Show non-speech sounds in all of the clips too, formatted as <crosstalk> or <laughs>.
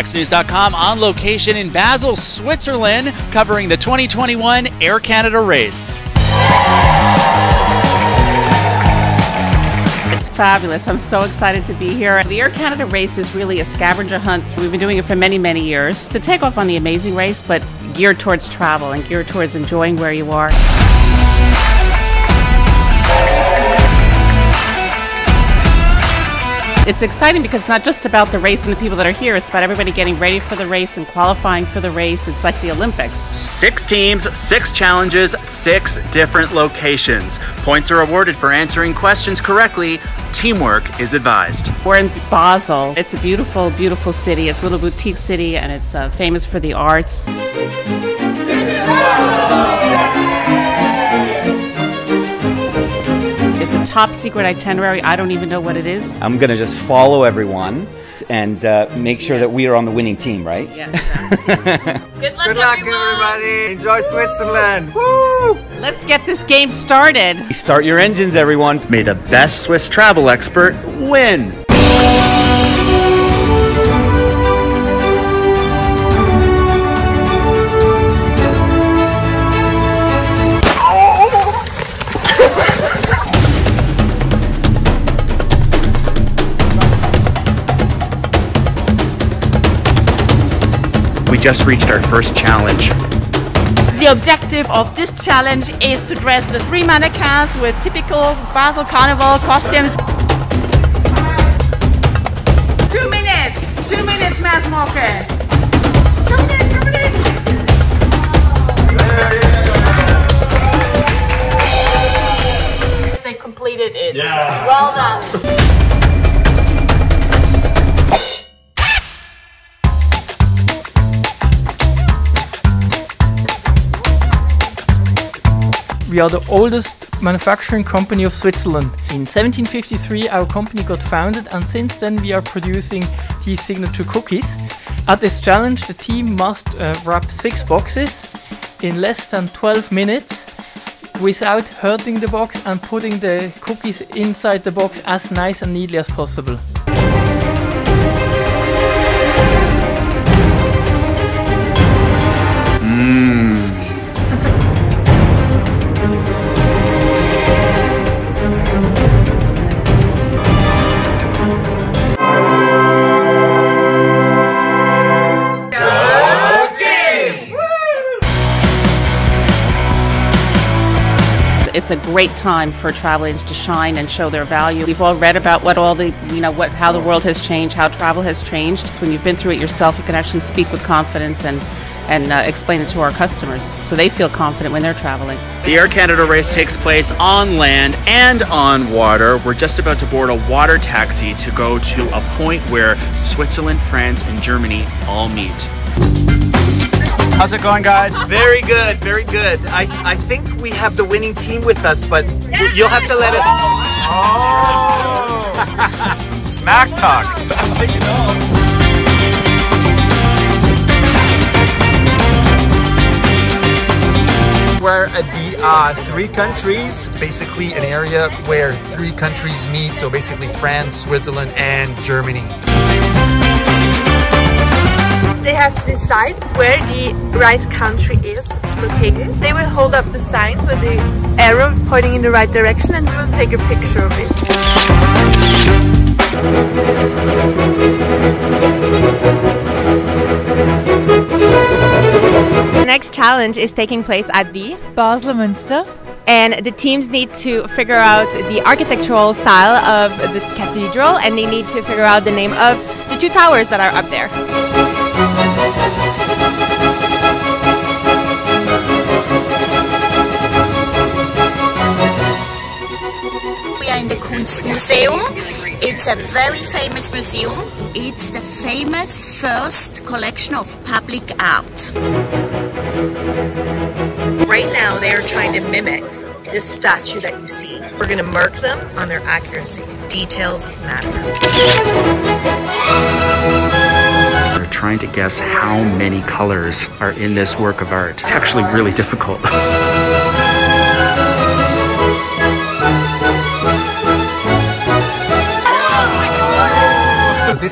PaxNews.com on location in Basel, Switzerland, covering the 2021 Air Canada race. It's fabulous. I'm so excited to be here. The Air Canada race is really a scavenger hunt. We've been doing it for many, many years to take off on the amazing race, but geared towards travel and geared towards enjoying where you are. It's exciting because it's not just about the race and the people that are here, it's about everybody getting ready for the race and qualifying for the race. It's like the Olympics. Six teams, six challenges, six different locations. Points are awarded for answering questions correctly. Teamwork is advised. We're in Basel. It's a beautiful, beautiful city. It's a little boutique city and it's uh, famous for the arts. A top secret itinerary. I don't even know what it is. I'm going to just follow everyone and uh, make sure that we are on the winning team, right? Yeah. <laughs> Good luck, Good luck everybody. Enjoy Switzerland. Woo! Let's get this game started. Start your engines, everyone. May the best Swiss travel expert win. Just reached our first challenge. The objective of this challenge is to dress the three mannequins with typical Basel Carnival costumes. Two minutes! Two minutes, Mass! We are the oldest manufacturing company of Switzerland. In 1753, our company got founded, and since then, we are producing these signature cookies. At this challenge, the team must uh, wrap six boxes in less than 12 minutes without hurting the box and putting the cookies inside the box as nice and neatly as possible. It's a great time for travel agents to shine and show their value. We've all read about what all the, you know, what how the world has changed, how travel has changed. When you've been through it yourself, you can actually speak with confidence and and uh, explain it to our customers so they feel confident when they're traveling. The Air Canada race takes place on land and on water. We're just about to board a water taxi to go to a point where Switzerland, France, and Germany all meet. How's it going, guys? Very good, very good. I, I think we have the winning team with us, but you'll have to let us. Oh! Some <laughs> smack talk. We're at the uh, three countries. It's basically an area where three countries meet. So basically France, Switzerland, and Germany. They have to decide where the right country is located. They will hold up the sign with the arrow pointing in the right direction and we will take a picture of it. The next challenge is taking place at the Basler Münster. and the teams need to figure out the architectural style of the cathedral and they need to figure out the name of the two towers that are up there. It's a very famous museum. It's the famous first collection of public art. Right now, they are trying to mimic this statue that you see. We're going to mark them on their accuracy. Details matter. We're trying to guess how many colors are in this work of art. It's actually really difficult. <laughs>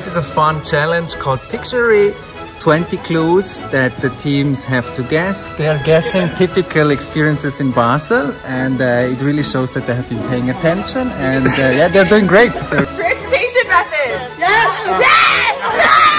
is a fun challenge called Pictionary. 20 clues that the teams have to guess. They are guessing typical experiences in Basel and uh, it really shows that they have been paying attention and uh, yeah, they're doing great. Transportation <laughs> methods! Yes! Yes!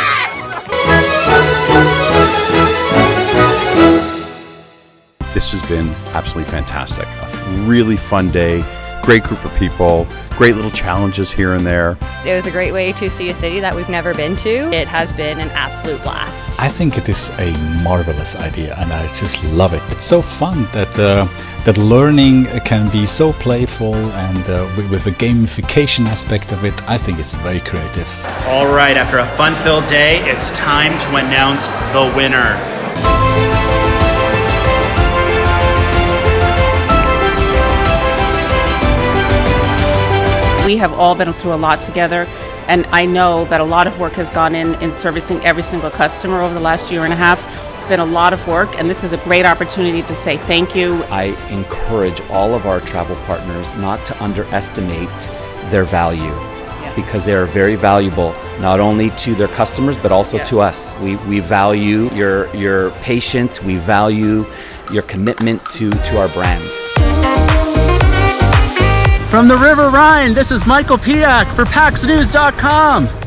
This has been absolutely fantastic. A really fun day, great group of people, great little challenges here and there. It was a great way to see a city that we've never been to. It has been an absolute blast. I think it is a marvelous idea and I just love it. It's so fun that uh, that learning can be so playful and uh, with, with a gamification aspect of it, I think it's very creative. All right, after a fun-filled day, it's time to announce the winner. We have all been through a lot together, and I know that a lot of work has gone in in servicing every single customer over the last year and a half. It's been a lot of work, and this is a great opportunity to say thank you. I encourage all of our travel partners not to underestimate their value because they are very valuable not only to their customers but also Yeah. to us. We, we value your, your patience, we value your commitment to, to our brand. From the River Rhine, this is Michael Pihach for PaxNews.com.